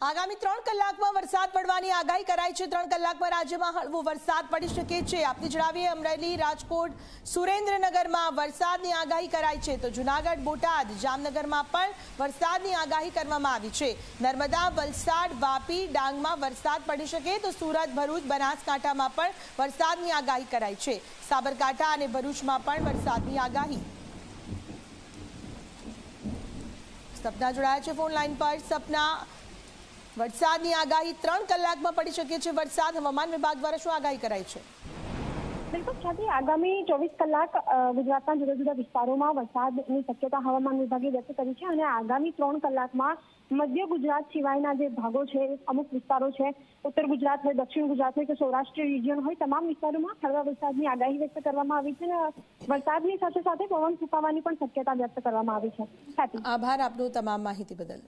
આગામી ત્રણ કલાકમાં વરસાદ પડવાની આગાહી કરાઈ છે. ત્રણ કલાકમાં રાજ્યમાં હળવો વરસાદ પડી શકે છે. આપને જણાવીએ, અમરેલી, રાજકોટ, સુરેન્દ્રનગરમાં વરસાદની આગાહી કરાઈ છે. તો જુનાગઢ, બોટાદ, જામનગરમાં પણ વરસાદની આગાહી કરવામાં આવી છે. નર્મદા, વલસાડ, વાપી, ડાંગમાં વરસાદ પડી શકે તો સુરત, ભરૂચ, બનાસકાંઠામાં પણ વરસાદની આગાહી કરાઈ છે. સાબરકાંઠા અને ભરૂચમાં પણ વરસાદની આગાહી. સપના જોડાયા છે ફોન લાઈન પર. સપના વરસાદની આગાહી ત્રણ કલાકમાં પડી શકે છે. વરસાદ હવામાન વિભાગ દ્વારા શું આગાહી કરાઈ છે? બિલકુલ સાથે આગામી ચોવીસ કલાક ગુજરાતના જુદા જુદા વિસ્તારોમાં વરસાદની શક્યતા હવામાન વિભાગે વ્યક્ત કરી છે અને આગામી ત્રણ કલાકમાં મધ્ય ગુજરાત સિવાયના જે ભાગો છે અમુક વિસ્તારો છે ઉત્તર ગુજરાત હોય દક્ષિણ ગુજરાત હોય કે સૌરાષ્ટ્ર રિજિયન હોય તમામ વિસ્તારોમાં હળવા વરસાદની આગાહી વ્યક્ત કરવામાં આવી છે અને વરસાદની સાથે સાથે પવન ફૂંકાવાની પણ શક્યતા વ્યક્ત કરવામાં આવી છે. આભાર આપનો તમામ માહિતી બદલ.